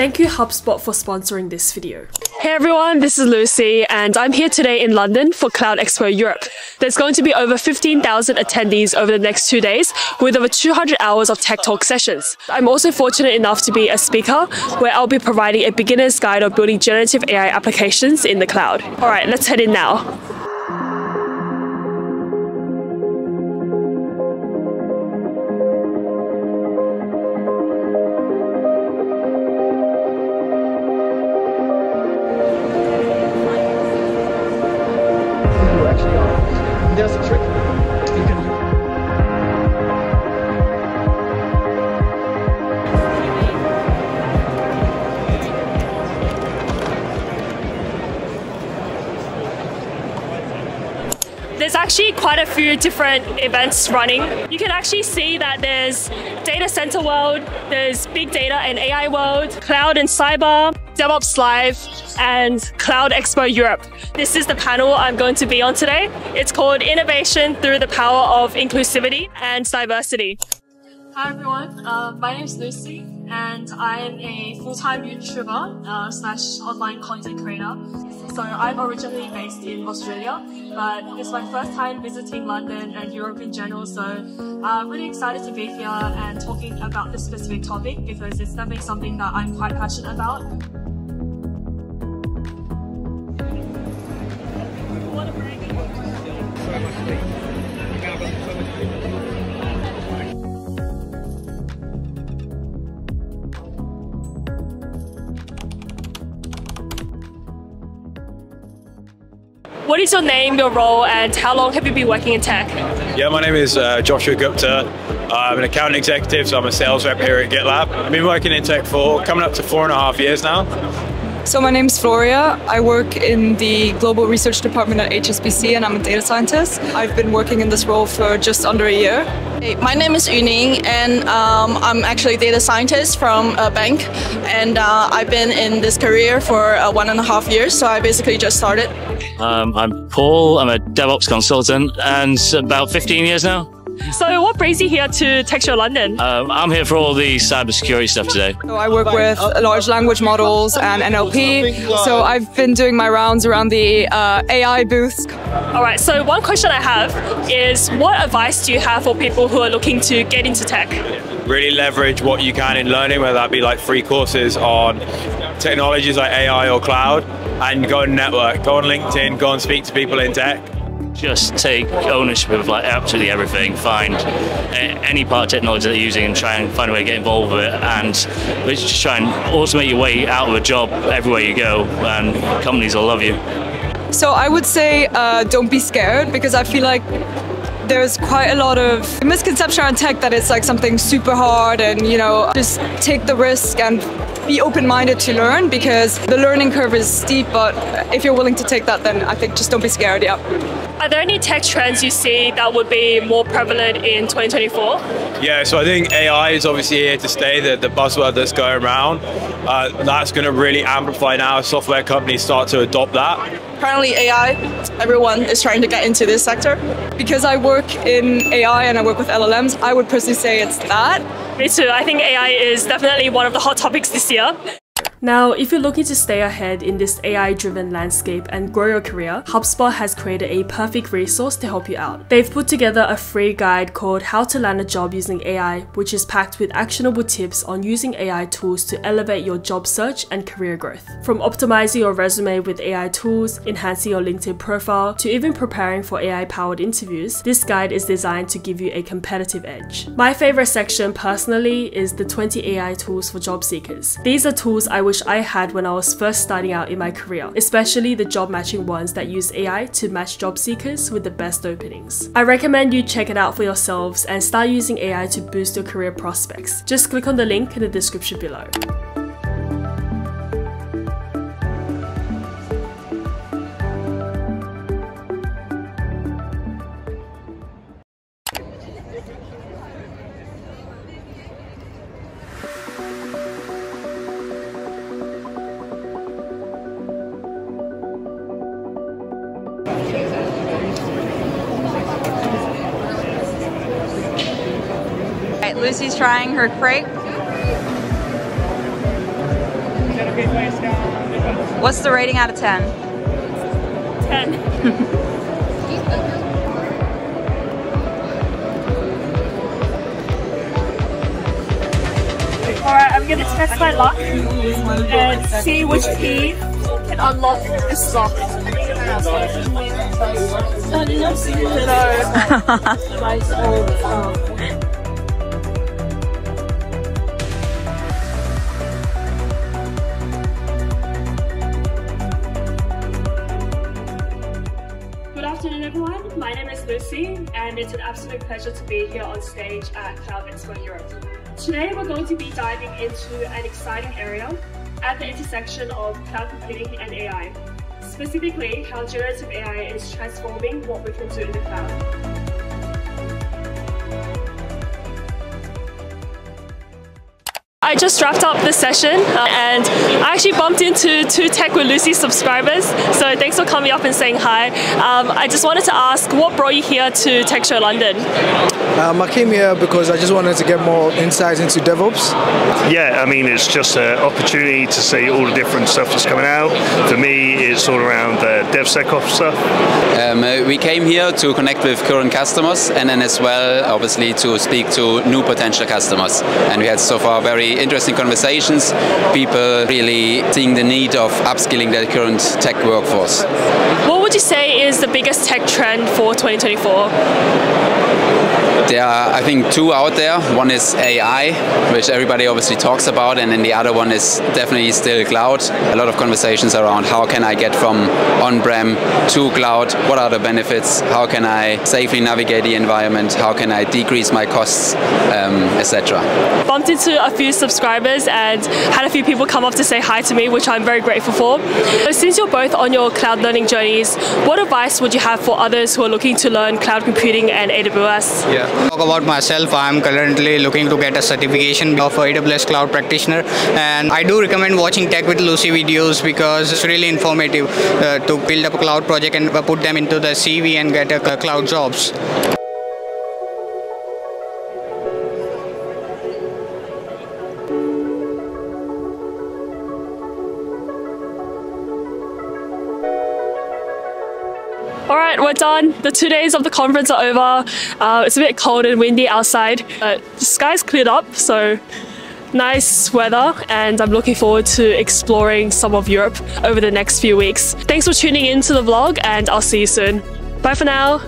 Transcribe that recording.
Thank you HubSpot for sponsoring this video. Hey everyone, this is Lucy and I'm here today in London for Cloud Expo Europe. There's going to be over 15,000 attendees over the next two days with over 200 hours of tech talk sessions. I'm also fortunate enough to be a speaker where I'll be providing a beginner's guide on building generative AI applications in the cloud. Alright, let's head in now. There's actually quite a few different events running. You can actually see that there's Data Center World, there's Big Data and AI World, Cloud and Cyber, DevOps Live, and Cloud Expo Europe. This is the panel I'm going to be on today. It's called Innovation Through the Power of Inclusivity and Diversity. Hi everyone, uh, my name is Lucy and I'm a full-time YouTuber uh, slash online content creator. So I'm originally based in Australia, but it's my first time visiting London and Europe in general. So I'm really excited to be here and talking about this specific topic because it's definitely something that I'm quite passionate about. What is your name, your role, and how long have you been working in tech? Yeah, my name is uh, Joshua Gupta. I'm an account executive, so I'm a sales rep here at GitLab. I've been working in tech for coming up to four and a half years now. So my name's Floria. I work in the global research department at HSBC and I'm a data scientist. I've been working in this role for just under a year. Hey, my name is Yuning and um, I'm actually a data scientist from a bank and uh, I've been in this career for uh, one and a half years so I basically just started. Um, I'm Paul, I'm a DevOps consultant and about 15 years now. So, what brings you here to Tech Show London? Um, I'm here for all the cybersecurity stuff today. So I work with large language models and NLP. So I've been doing my rounds around the uh, AI booths. All right, so one question I have is what advice do you have for people who are looking to get into tech? Really leverage what you can in learning, whether that be like free courses on technologies like AI or cloud, and go and network, go on LinkedIn, go and speak to people in tech. Just take ownership of like absolutely everything. Find any part of technology that you're using and try and find a way to get involved with it. And just try and automate your way out of a job everywhere you go, and companies will love you. So I would say uh, don't be scared because I feel like there's quite a lot of misconception around tech that it's like something super hard and you know just take the risk and be open-minded to learn because the learning curve is steep but if you're willing to take that then I think just don't be scared yeah Are there any tech trends you see that would be more prevalent in 2024? Yeah, so I think AI is obviously here to stay, the, the buzzword that's going around. Uh, that's going to really amplify now as software companies start to adopt that. Currently AI, everyone is trying to get into this sector. because I work in AI and I work with LLMs I would personally say it's that Me too. I think AI is definitely one of the hot topics this year. Now, if you're looking to stay ahead in this AI driven landscape and grow your career, HubSpot has created a perfect resource to help you out. They've put together a free guide called How to Land a Job Using AI, which is packed with actionable tips on using AI tools to elevate your job search and career growth. From optimizing your resume with AI tools, enhancing your LinkedIn profile, to even preparing for AI powered interviews, this guide is designed to give you a competitive edge. My favorite section personally is the 20 AI tools for job seekers. These are tools I wish I had when I was first starting out in my career, especially the job matching ones that use AI to match job seekers with the best openings. I recommend you check it out for yourselves and start using AI to boost your career prospects. Just click on the link in the description below. Lucy's trying her crepe. What's the rating out of 10? 10. Alright, I'm gonna test my luck and see which key can unlock this lock. Good it's an absolute pleasure to be here on stage at Cloud Expo Europe. Today, we're going to be diving into an exciting area at the intersection of cloud computing and AI. Specifically, how generative AI is transforming what we can do in the cloud. I just wrapped up the session uh, and I actually bumped into two Tech with Lucy subscribers. So thanks for coming up and saying hi. Um, I just wanted to ask, what brought you here to Tech Show London? Um, I came here because I just wanted to get more insights into DevOps. Yeah, I mean, it's just an opportunity to see all the different stuff that's coming out. For me, it's all around the DevSecOps stuff. Um, uh, we came here to connect with current customers and then as well, obviously, to speak to new potential customers. And we had so far very interesting conversations, people really seeing the need of upskilling their current tech workforce. What would you say is the biggest tech trend for 2024? There are, I think, two out there. One is AI, which everybody obviously talks about, and then the other one is definitely still cloud. A lot of conversations around how can I get from on-prem to cloud, what are the benefits, how can I safely navigate the environment, how can I decrease my costs, um, etc. Bumped into a few subscribers and had a few people come up to say hi to me, which I'm very grateful for. So since you're both on your cloud learning journeys, what advice would you have for others who are looking to learn cloud computing and AWS? Yeah. Talk about myself. I'm currently looking to get a certification of AWS Cloud Practitioner, and I do recommend watching Tech with Lucy videos because it's really informative uh, to build up a cloud project and put them into the CV and get a cloud jobs. All right, we're done. The two days of the conference are over. Uh, it's a bit cold and windy outside, but the sky's cleared up, so nice weather, and I'm looking forward to exploring some of Europe over the next few weeks. Thanks for tuning in to the vlog, and I'll see you soon. Bye for now.